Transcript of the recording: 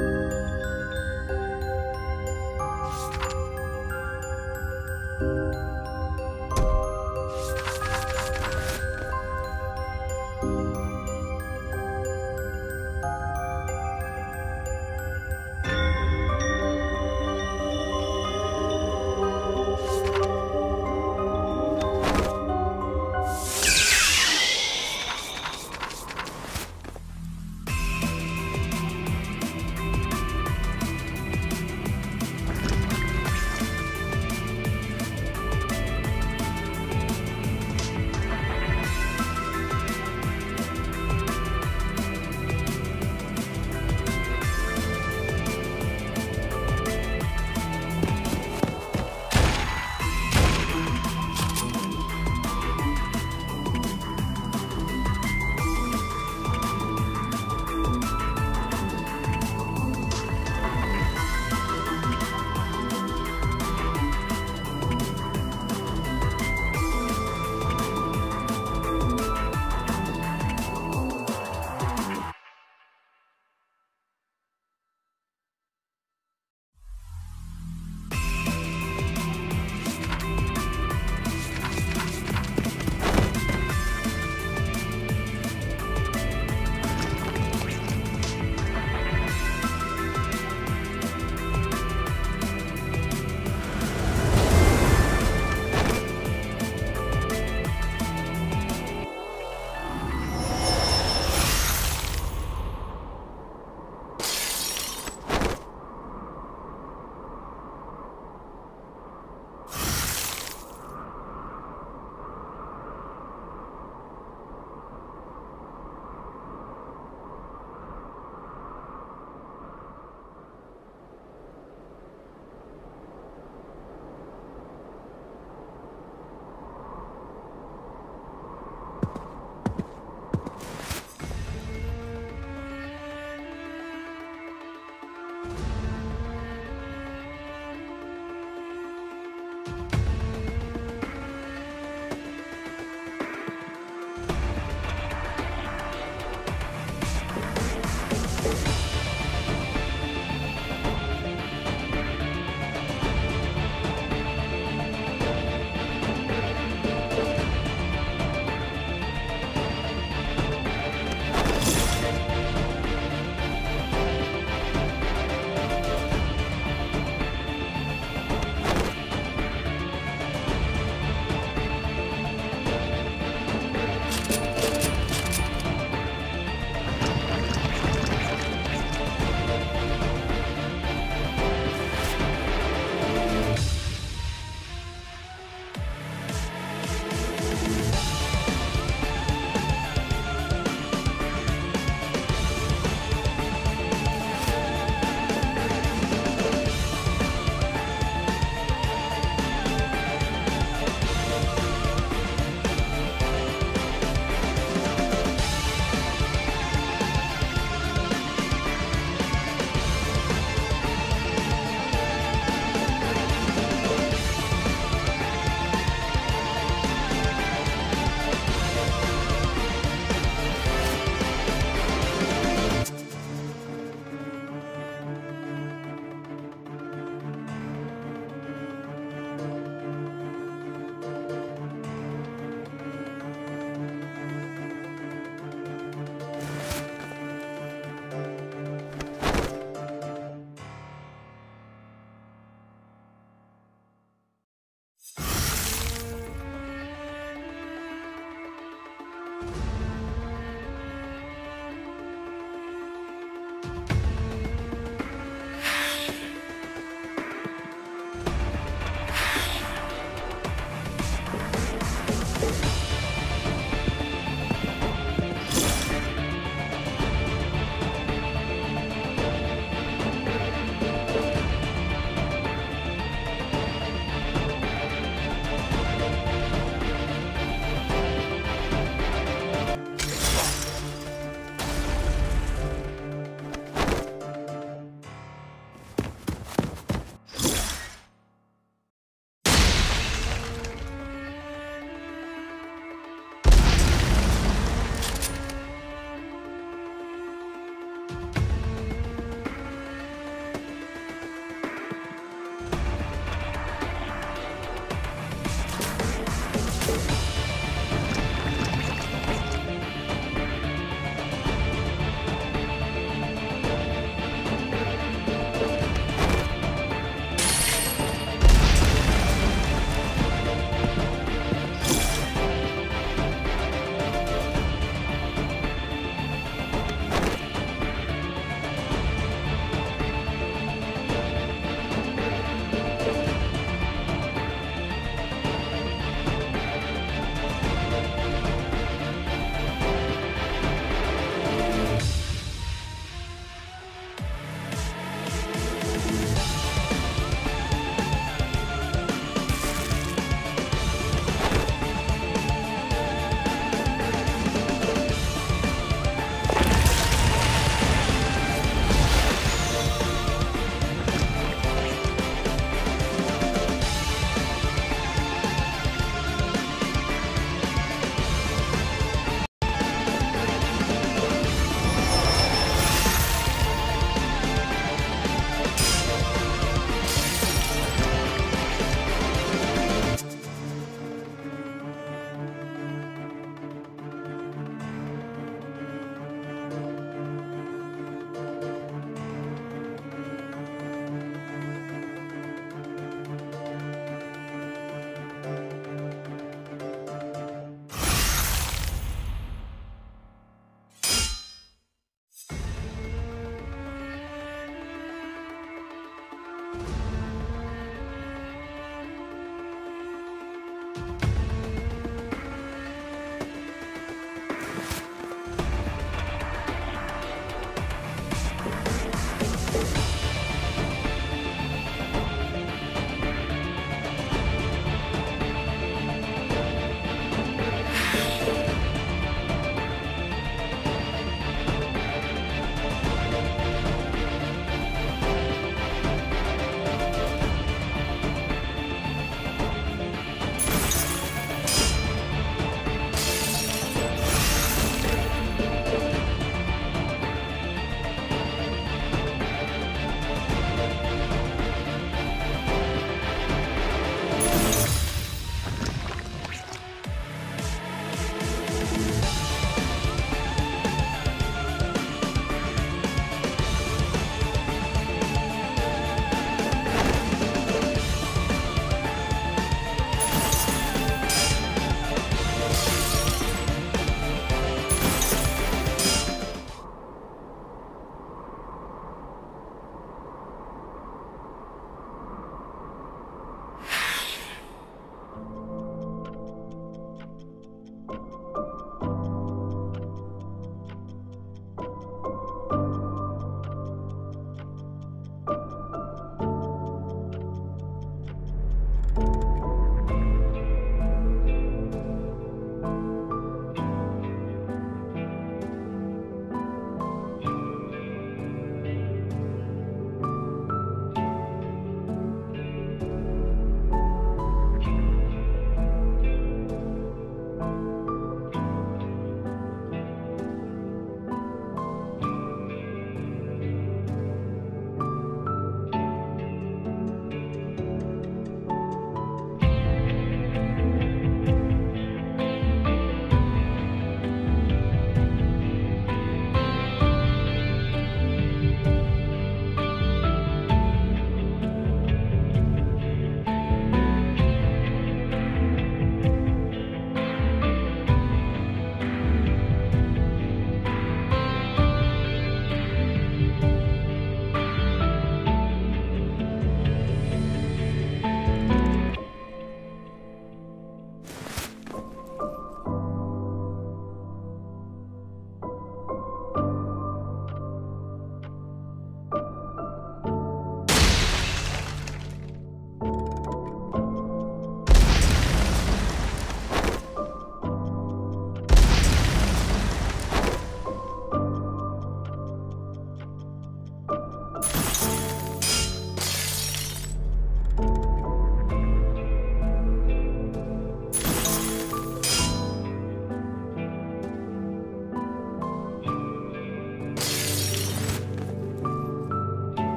you